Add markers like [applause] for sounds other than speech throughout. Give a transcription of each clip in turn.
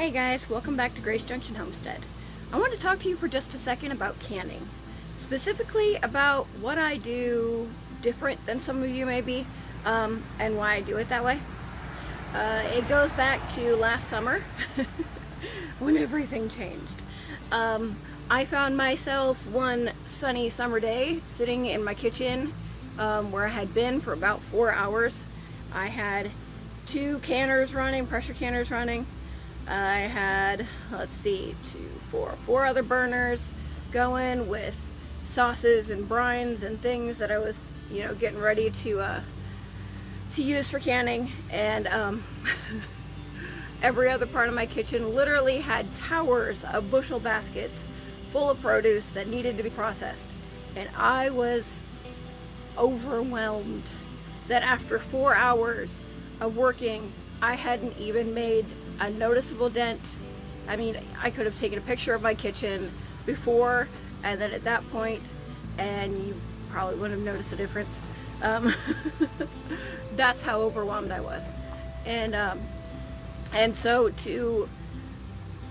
Hey guys, welcome back to Grace Junction Homestead. I want to talk to you for just a second about canning. Specifically about what I do different than some of you maybe, um, and why I do it that way. Uh, it goes back to last summer [laughs] when everything changed. Um, I found myself one sunny summer day sitting in my kitchen um, where I had been for about four hours. I had two canners running, pressure canners running, I had, let's see, two, four, four other burners going with sauces and brines and things that I was, you know, getting ready to, uh, to use for canning. And um, [laughs] every other part of my kitchen literally had towers of bushel baskets full of produce that needed to be processed. And I was overwhelmed that after four hours of working, I hadn't even made a noticeable dent. I mean, I could have taken a picture of my kitchen before and then at that point, and you probably wouldn't have noticed the difference. Um, [laughs] that's how overwhelmed I was. And, um, and so to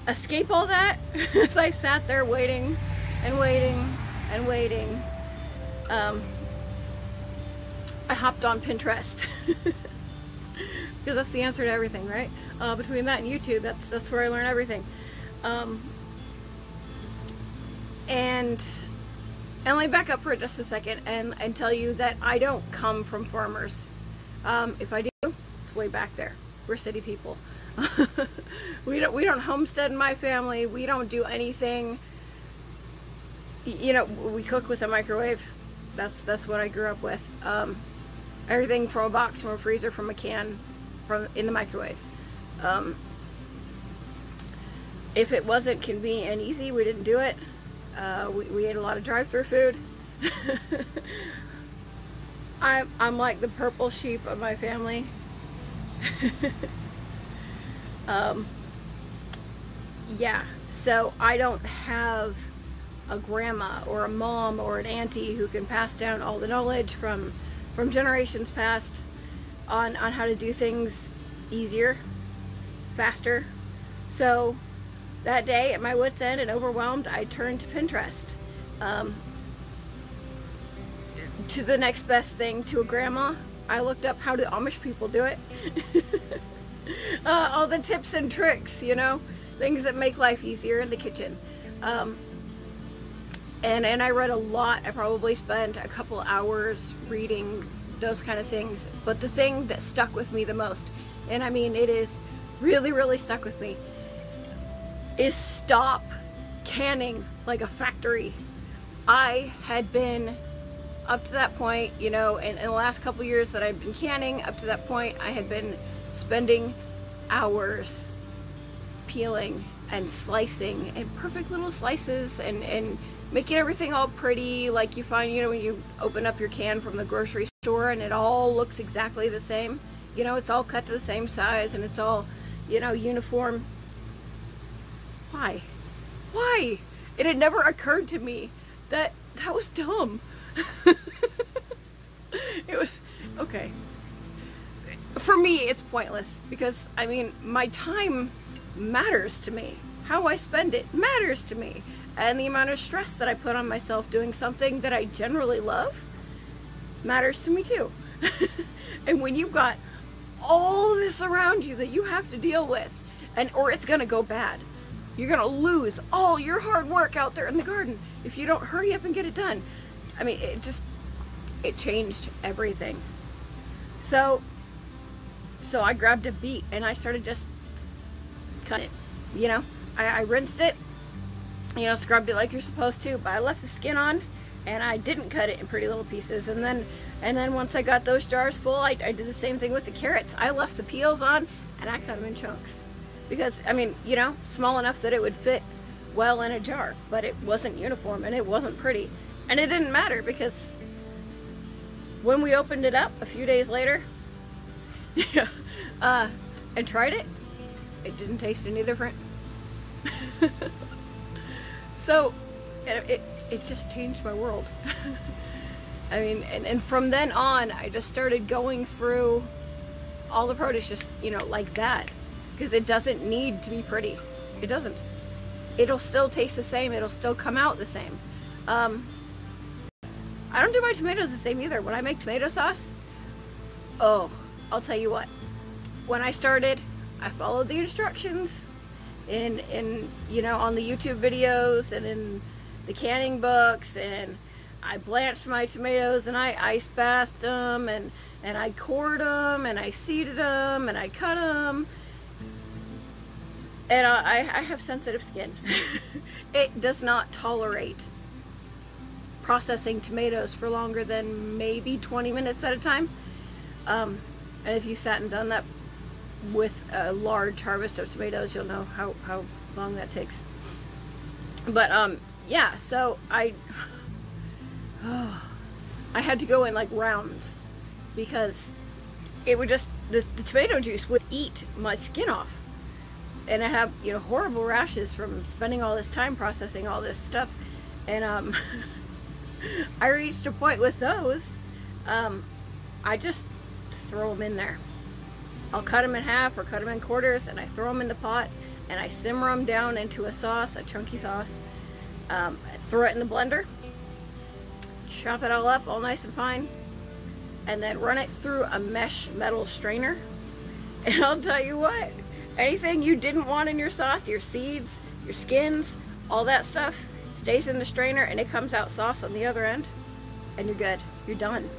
escape all that, [laughs] as I sat there waiting and waiting and waiting, um, I hopped on Pinterest. [laughs] because that's the answer to everything, right? Uh, between that and YouTube, that's that's where I learn everything. Um, and and let me back up for just a second and, and tell you that I don't come from farmers. Um, if I do, it's way back there. We're city people. [laughs] we don't we don't homestead in my family. We don't do anything. You know, we cook with a microwave. That's that's what I grew up with. Um, everything from a box, from a freezer, from a can, from in the microwave. Um, if it wasn't convenient and easy, we didn't do it. Uh, we, we ate a lot of drive-through food. [laughs] I'm, I'm like the purple sheep of my family. [laughs] um, yeah, so I don't have a grandma or a mom or an auntie who can pass down all the knowledge from from generations past on, on how to do things easier, faster. So that day at my wit's end and overwhelmed, I turned to Pinterest. Um, to the next best thing to a grandma, I looked up how do Amish people do it. [laughs] uh, all the tips and tricks, you know, things that make life easier in the kitchen. Um, and, and I read a lot. I probably spent a couple hours reading those kind of things. But the thing that stuck with me the most, and I mean it is really, really stuck with me, is stop canning like a factory. I had been up to that point, you know, in, in the last couple years that I've been canning, up to that point, I had been spending hours peeling and slicing in perfect little slices and, and making everything all pretty like you find, you know, when you open up your can from the grocery store and it all looks exactly the same. You know, it's all cut to the same size and it's all, you know, uniform. Why? Why? It had never occurred to me that that was dumb. [laughs] it was, okay. For me, it's pointless because, I mean, my time matters to me. How I spend it matters to me and the amount of stress that I put on myself doing something that I generally love matters to me too. [laughs] and when you've got all this around you that you have to deal with, and or it's going to go bad. You're going to lose all your hard work out there in the garden if you don't hurry up and get it done. I mean, it just, it changed everything. So, so I grabbed a beet and I started just cutting it. You know, I, I rinsed it, you know, scrubbed it like you're supposed to, but I left the skin on and I didn't cut it in pretty little pieces. And then, and then once I got those jars full, I, I did the same thing with the carrots. I left the peels on and I cut them in chunks. Because, I mean, you know, small enough that it would fit well in a jar, but it wasn't uniform and it wasn't pretty. And it didn't matter because when we opened it up a few days later, [laughs] uh, and tried it, it didn't taste any different. [laughs] So it, it, it just changed my world. [laughs] I mean, and, and from then on, I just started going through all the produce just, you know, like that. because it doesn't need to be pretty. It doesn't. It'll still taste the same. It'll still come out the same. Um, I don't do my tomatoes the same either. When I make tomato sauce, oh, I'll tell you what. When I started, I followed the instructions in, in you know, on the YouTube videos and in the canning books and I blanched my tomatoes and I ice bathed them and, and I cored them and I seeded them and I cut them. And I, I have sensitive skin. [laughs] it does not tolerate processing tomatoes for longer than maybe 20 minutes at a time. Um, and if you sat and done that with a large harvest of tomatoes, you'll know how, how long that takes. But um, yeah, so I oh, [sighs] I had to go in like rounds because it would just the, the tomato juice would eat my skin off. And I have you know horrible rashes from spending all this time processing all this stuff. And um [laughs] I reached a point with those um I just throw them in there. I'll cut them in half or cut them in quarters and I throw them in the pot and I simmer them down into a sauce a chunky sauce um, throw it in the blender chop it all up all nice and fine and then run it through a mesh metal strainer. [laughs] And I'll tell you what anything you didn't want in your sauce your seeds your skins all that stuff stays in the strainer and it comes out sauce on the other end and you're good. You're done.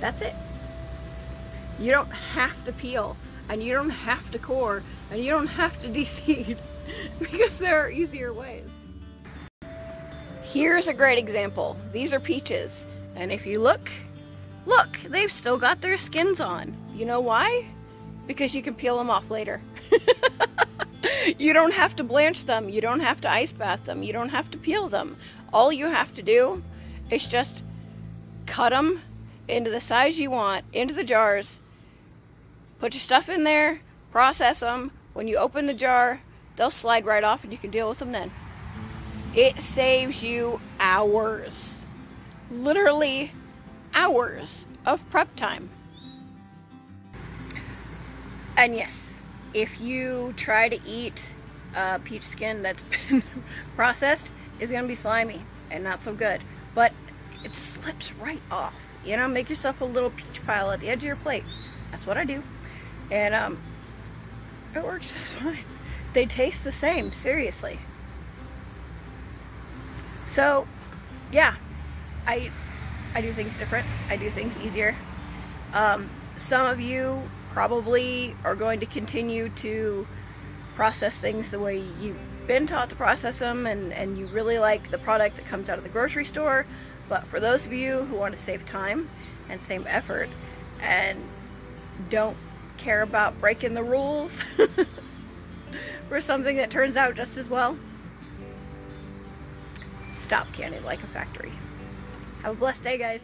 That's it. You don't have to peel and you don't have to core and you don't have to [laughs] deseed because there are easier ways Here's a great example. These are peaches. And if you look, look, they've still got their skins on. You know why? Because you can peel them off later. [laughs] you don't have to blanch them. You don't have to ice bath them. You don't have to peel them. All you have to do is just cut them into the size you want, into the jars, put your stuff in there, process them. When you open the jar, they'll slide right off and you can deal with them then. It saves you hours. Literally hours of prep time. And yes, if you try to eat uh, peach skin that's [laughs] been processed, it's going to be slimy and not so good. But it slips right off. You know, make yourself a little peach pile at the edge of your plate. That's what I do. And um, it works just [laughs] fine. They taste the same, seriously. So, yeah, I, I do things different. I do things easier. Um, some of you probably are going to continue to process things the way you've been taught to process them and, and you really like the product that comes out of the grocery store. But for those of you who want to save time and save effort and don't care about breaking the rules [laughs] for something that turns out just as well, stop canning like a factory. Have a blessed day, guys.